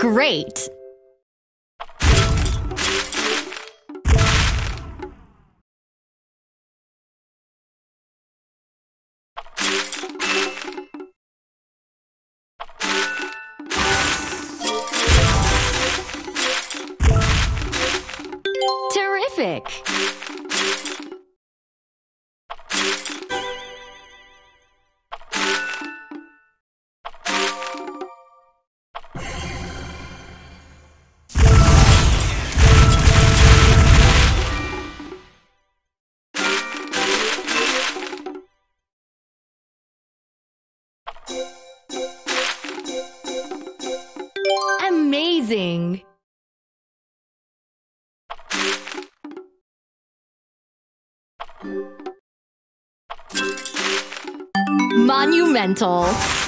Great! Terrific! Amazing! Monumental!